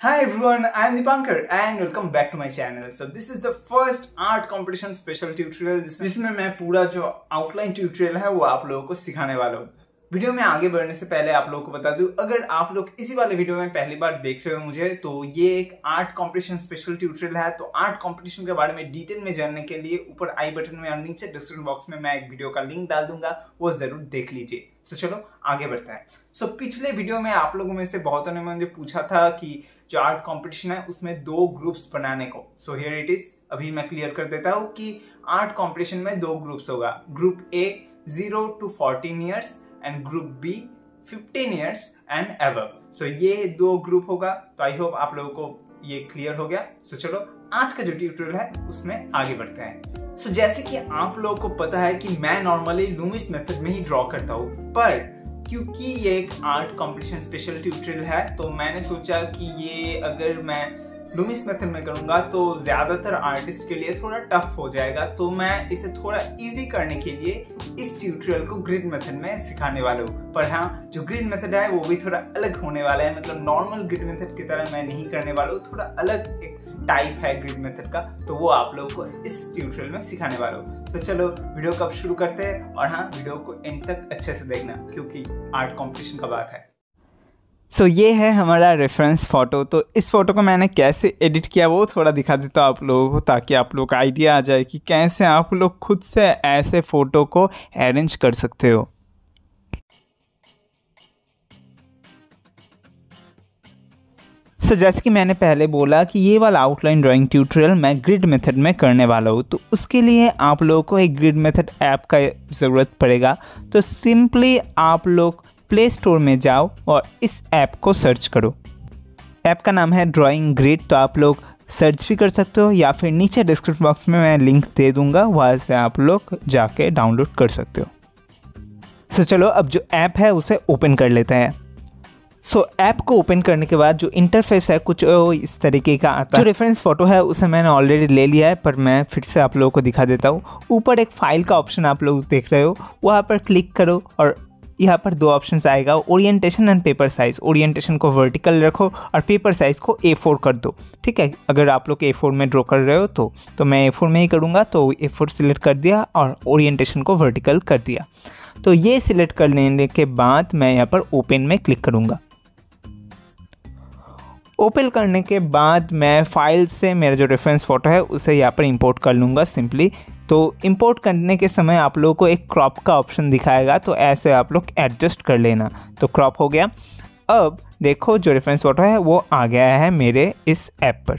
Hi everyone, I am Dipankar and welcome back to my channel. So this is the first art competition special tutorial जिसमें मैं पूरा जो outline tutorial है वो आप लोगों को सिखाने वाला हूँ। वीडियो में आगे बढ़ने से पहले आप लोगों को बता दूँ अगर आप लोग इसी वाले वीडियो में पहली बार देख रहे हो मुझे तो ये एक आर्ट कंपटीशन स्पेशल ट्यूटोरियल है। तो आर्ट कंपटीशन के बारे में डिटेल में जानने के लिए ऊपर आई बटन में और नीचे डिस्क्रिप्शन बॉक्स में मैं एक वीडियो का लिंक डाल दूँगा वो ज़रूर देख लीजिए। सो चलो आगे बढ़ता है। सो पिछले वीडियो में आप लोगों में से बहुतों ने मुझे पूछा था कि जो आर्ट कंपटीशन है उसमें दो ग्रुप्स बनाने को। सो हियर इट इज़ अभी मैं क्लियर कर देता हूँ कि आर्ट कंपटीशन में दो ग्रुप्स होगा। Group A zero to fourteen years and group B 15 years and ever so ये दो ग्रुप होगा। तो आई होप आप लोगों को ये क्लियर हो गया। सो so, चलो आज का जो ट्यूटोरियल है उसमें आगे बढ़ते हैं। सो so, जैसे कि आप लोगों को पता है कि मैं नॉर्मली लूमिस मेथड में ही ड्रॉ करता हूँ पर क्योंकि ये एक आर्ट कॉम्पिटिशन स्पेशल ट्यूटोरियल है तो मैंने सोचा कि ये अगर मैं लुमिस मेथड में करूँगा तो ज़्यादातर आर्टिस्ट के लिए थोड़ा टफ हो जाएगा। तो मैं इसे थोड़ा इजी करने के लिए इस ट्यूटोरियल को ग्रिड मेथड में सिखाने वाला हूँ। पर हाँ जो ग्रिड मेथड है, वो भी थोड़ा अलग होने वाला है। मतलब नॉर्मल ग्रिड मेथड की तरह मैं नहीं करने वाला हूँ, थोड़ा अलग एक टाइप है ग्रिड मेथड का तो वो आप लोगों को इस ट्यूटोरियल में सिखाने वाला हूँ। तो चलो वीडियो कब शुरू करते हैं और हाँ वीडियो को एंड तक अच्छे से देखना क्योंकि आर्ट कॉम्पिटिशन का बात है। सो so, ये है हमारा रेफरेंस फ़ोटो तो इस फ़ोटो को मैंने कैसे एडिट किया वो थोड़ा दिखा देता हूँ आप लोगों को ताकि आप लोग का आइडिया आ जाए कि कैसे आप लोग खुद से ऐसे फ़ोटो को अरेंज कर सकते हो। सो so, जैसे कि मैंने पहले बोला कि ये वाला आउटलाइन ड्राइंग ट्यूटोरियल मैं ग्रिड मेथड में करने वाला हूँ। तो उसके लिए आप लोगों को एक ग्रिड मेथड ऐप का ज़रूरत पड़ेगा। तो सिंपली आप लोग प्ले स्टोर में जाओ और इस ऐप को सर्च करो। ऐप का नाम है ड्राइंग ग्रिड तो आप लोग सर्च भी कर सकते हो या फिर नीचे डिस्क्रिप्शन बॉक्स में मैं लिंक दे दूँगा वहाँ से आप लोग जाके डाउनलोड कर सकते हो। सो so, चलो अब जो ऐप है उसे ओपन कर लेते हैं। सो so, ऐप को ओपन करने के बाद जो इंटरफेस है कुछ इस तरीके का आता है। जो रेफरेंस फ़ोटो है उसे मैंने ऑलरेडी ले लिया है पर मैं फिर से आप लोगों को दिखा देता हूँ। ऊपर एक फ़ाइल का ऑप्शन आप लोग देख रहे हो। वहाँ पर क्लिक करो और यहाँ पर दो ऑप्शंस आएगा। Orientation and paper size orientation को वर्टिकल रखो और पेपर साइज़ को ए फोर कर दो। ठीक है? अगर आप लोग ए फोर में ड्रॉ कर रहे हो तो तो मैं ए फोर में ही करूँगा। तो ए फोर सिलेक्ट कर दिया और ओरिएंटेशन को वर्टिकल कर दिया। तो ये सिलेक्ट कर लेने के बाद मैं यहाँ पर ओपन में क्लिक करूँगा। ओपन करने के बाद मैं फ़ाइल से मेरा जो रेफरेंस फ़ोटो है उसे यहाँ पर इंपोर्ट कर लूँगा सिंपली तो इंपोर्ट करने के समय आप लोगों को एक क्रॉप का ऑप्शन दिखाएगा तो ऐसे आप लोग एडजस्ट कर लेना। तो क्रॉप हो गया। अब देखो जो रेफरेंस फ़ोटो है वो आ गया है मेरे इस ऐप पर।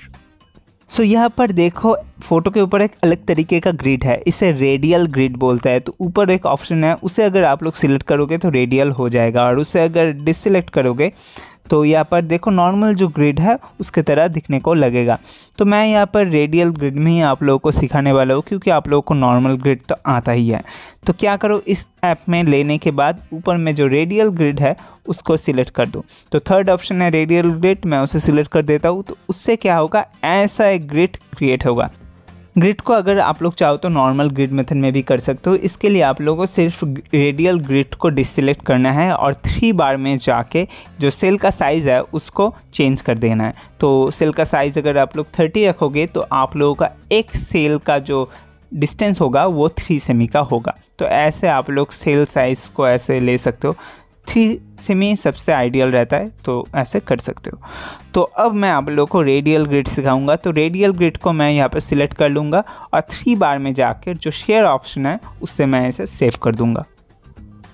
सो so, यहाँ पर देखो फ़ोटो के ऊपर एक अलग तरीके का ग्रिड है। इसे रेडियल ग्रिड बोलता है। तो ऊपर एक ऑप्शन है उसे अगर आप लोग सिलेक्ट करोगे तो रेडियल हो जाएगा और उसे अगर डिसलेक्ट करोगे तो यहाँ पर देखो नॉर्मल जो ग्रिड है, उसके तरह दिखने को लगेगा। तो मैं यहाँ पर रेडियल ग्रिड में ही आप लोगों को सिखाने वाला हूँ, क्योंकि आप लोगों को नॉर्मल ग्रिड तो आता ही है। तो क्या करो, इस ऐप में लेने के बाद ऊपर में जो रेडियल ग्रिड है, उसको सिलेक्ट कर दो। तो थर्ड ऑप्शन है रेडियल ग्रिड मैं उसे सिलेक्ट कर देता हूँ। तो उससे क्या होगा, ऐसा एक ग्रिड क्रिएट होगा। ग्रिड को अगर आप लोग चाहो तो नॉर्मल ग्रिड मेथड में भी कर सकते हो। इसके लिए आप लोगों को सिर्फ़ रेडियल ग्रिड को डिसलेक्ट करना है और थ्री बार में जाके जो सेल का साइज़ है उसको चेंज कर देना है। तो सेल का साइज़ अगर आप लोग थर्टी रखोगे तो आप लोगों का एक सेल का जो डिस्टेंस होगा वो थ्री सेमी का होगा। तो ऐसे आप लोग सेल साइज़ को ऐसे ले सकते हो। थ्री सेमी सबसे आइडियल रहता है तो ऐसे कर सकते हो। तो अब मैं आप लोगों को रेडियल ग्रिड सिखाऊँगा। तो रेडियल ग्रिड को मैं यहाँ पर सिलेक्ट कर लूँगा और थ्री बार में जाकर जो शेयर ऑप्शन है, उससे मैं इसे सेव कर दूँगा।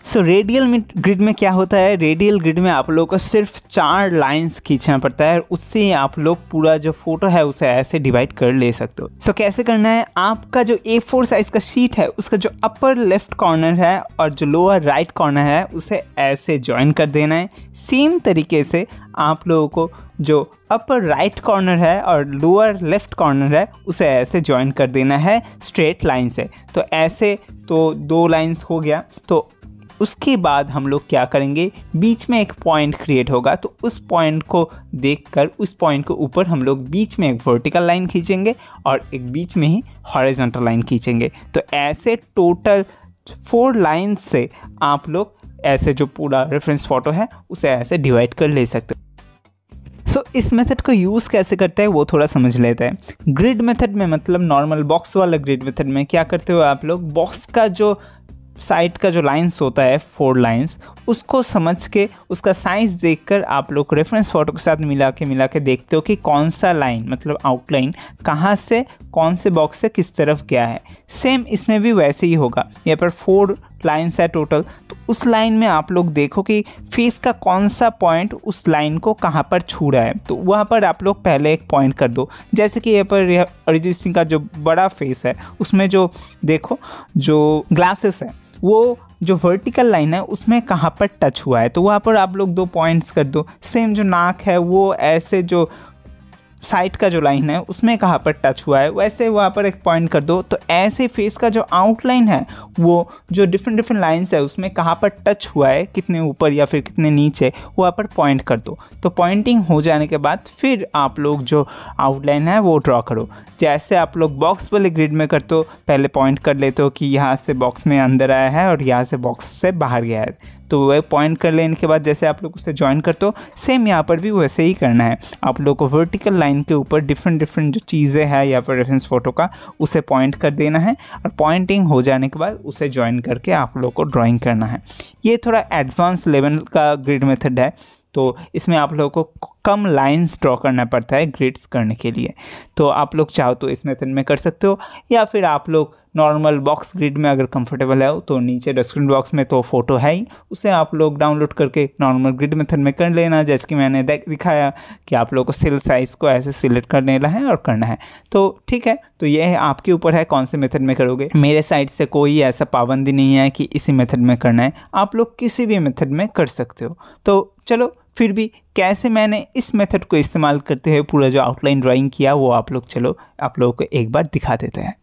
सो रेडियल ग्रिड में क्या होता है? रेडियल ग्रिड में आप लोगों को सिर्फ़ चार लाइंस खींचना पड़ता है। उससे आप लोग पूरा जो फ़ोटो है उसे ऐसे डिवाइड कर ले सकते हो। सो so, कैसे करना है? आपका जो ए फोर साइज़ का शीट है उसका जो अपर लेफ़्ट कॉर्नर है और जो लोअर राइट कॉर्नर है उसे ऐसे ज्वाइन कर देना है। सेम तरीके से आप लोगों को जो अपर राइट कॉर्नर है और लोअर लेफ़्ट कॉर्नर है उसे ऐसे ज्वाइन कर देना है स्ट्रेट लाइन से। तो ऐसे तो दो लाइंस हो गया। तो उसके बाद हम लोग क्या करेंगे? बीच में एक पॉइंट क्रिएट होगा तो उस पॉइंट को देखकर उस पॉइंट के ऊपर हम लोग बीच में एक वर्टिकल लाइन खींचेंगे और एक बीच में ही हॉरिजॉन्टल लाइन खींचेंगे। तो ऐसे टोटल फोर लाइन से आप लोग ऐसे जो पूरा रेफरेंस फ़ोटो है उसे ऐसे डिवाइड कर ले सकते हो। सो so, इस मेथड को यूज़ कैसे करते हैं वो थोड़ा समझ लेते हैं। ग्रिड मेथड में मतलब नॉर्मल बॉक्स वाला ग्रिड मेथड में क्या करते हो आप लोग? बॉक्स का जो साइड का जो लाइंस होता है फोर लाइंस उसको समझ के, उसका साइज़ देखकर आप लोग रेफरेंस फ़ोटो के साथ मिला के मिला के देखते हो कि कौन सा लाइन मतलब आउटलाइन कहाँ से, कौन से बॉक्स से किस तरफ़ गया है। सेम इसमें भी वैसे ही होगा। यहाँ पर फोर लाइन्स है टोटल तो उस लाइन में आप लोग देखो कि फेस का कौन सा पॉइंट उस लाइन को कहाँ पर छू रहा है। तो वहाँ पर आप लोग पहले एक पॉइंट कर दो। जैसे कि यहाँ पर अरिजीत सिंह का जो बड़ा फेस है, उसमें जो देखो, जो ग्लासेस है वो जो वर्टिकल लाइन है, उसमें कहाँ पर टच हुआ है? तो वहाँ पर आप लोग दो पॉइंट्स कर दो। सेम जो नाक है, वो ऐसे जो साइड का जो लाइन है, उसमें कहाँ पर टच हुआ है, वैसे वहाँ पर एक पॉइंट कर दो। तो ऐसे फेस का जो आउटलाइन है, वो जो डिफरेंट डिफरेंट लाइन्स है, उसमें कहाँ पर टच हुआ है, कितने ऊपर या फिर कितने नीचे वहाँ पर पॉइंट कर दो। तो पॉइंटिंग हो जाने के बाद फिर आप लोग जो आउटलाइन है, वो ड्रॉ करो। जैसे आप लोग बॉक्स वाले ग्रिड में करते हो, पहले पॉइंट कर लेते हो कि यहाँ से बॉक्स में अंदर आया है और यहाँ से बॉक्स से बाहर गया है। तो वह पॉइंट कर लेने के बाद जैसे आप लोग उसे ज्वाइन करते हो सेम यहाँ पर भी वैसे ही करना है। आप लोग को वर्टिकल लाइन के ऊपर डिफरेंट डिफरेंट जो चीज़ें हैं या पर रेफरेंस फ़ोटो का, उसे पॉइंट कर देना है और पॉइंटिंग हो जाने के बाद उसे ज्वाइन करके आप लोग को ड्राइंग करना है। ये थोड़ा एडवांस लेवल का ग्रिड मेथड है। तो इसमें आप लोगों को कम लाइंस ड्रॉ करना पड़ता है ग्रिड्स करने के लिए। तो आप लोग चाहो तो इस मेथड में कर सकते हो, या फिर आप लोग नॉर्मल बॉक्स ग्रिड में अगर कंफर्टेबल है तो नीचे डिस्क्रिप्शन बॉक्स में तो फ़ोटो है ही। उसे आप लोग डाउनलोड करके नॉर्मल ग्रिड मेथड में कर लेना, जैसे कि मैंने दिखाया कि आप लोग को सेल साइज़ को ऐसे सिलेक्ट कर लेना है और करना है। तो ठीक है तो यह आपके ऊपर है, कौन से मेथड में करोगे? मेरे साइड से कोई ऐसा पाबंदी नहीं है कि इसी मेथड में करना है। आप लोग किसी भी मेथड में कर सकते हो। तो चलो फिर भी कैसे मैंने इस मेथड को इस्तेमाल करते हुए पूरा जो आउटलाइन ड्राइंग किया, वो आप लोग चलो, आप लोगों को एक बार दिखा देते हैं।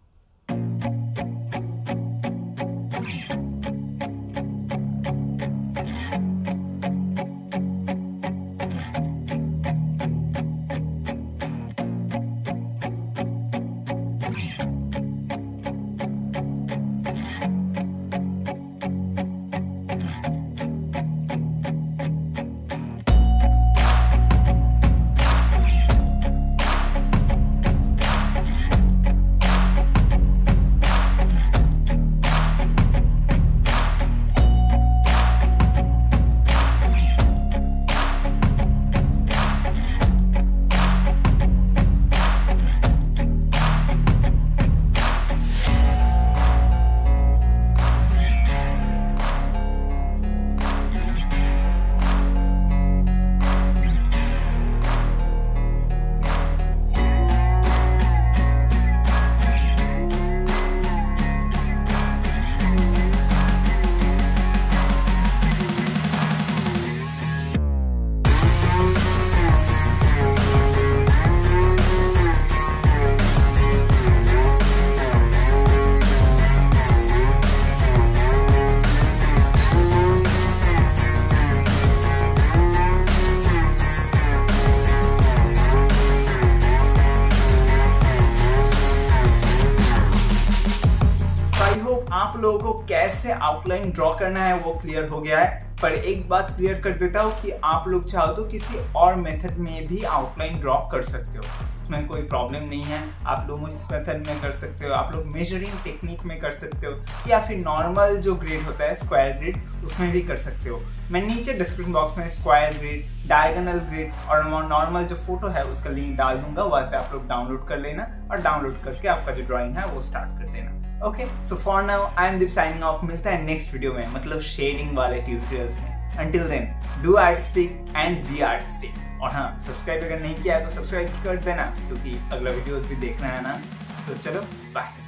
लोगों को कैसे आउटलाइन ड्रॉ करना है वो क्लियर हो गया है। पर एक बात क्लियर कर देता हूँ कि आप लोग चाहो तो किसी और मेथड में भी आउटलाइन ड्रॉ कर सकते हो। उसमें कोई प्रॉब्लम नहीं है। आप लोग इस मेथड में कर सकते हो। आप लोग मेजरिंग टेक्निक में कर सकते हो। या फिर नॉर्मल जो ग्रेड होता है स्क्वायर ग्रेड उसमें भी कर सकते हो। मैं नीचे डिस्क्रिप्शन बॉक्स में स्क्वायर ग्रेड डायगनल ग्रेड और नॉर्मल जो फ़ोटो है, उसका लिंक डाल दूँगा। वहाँ से आप लोग डाउनलोड कर लेना और डाउनलोड करके आपका जो ड्रॉइंग है, वो स्टार्ट कर देना। Okay so for now I am Deep signing off मिलता है नेक्स्ट वीडियो में। मतलब शेडिंग वाले ट्यूटोरियल्स में। Until then do artistic and be artistic और हाँ सब्सक्राइब अगर नहीं किया है तो सब्सक्राइब कर देना, क्योंकि अगला वीडियोस भी देखना है ना। तो चलो बाय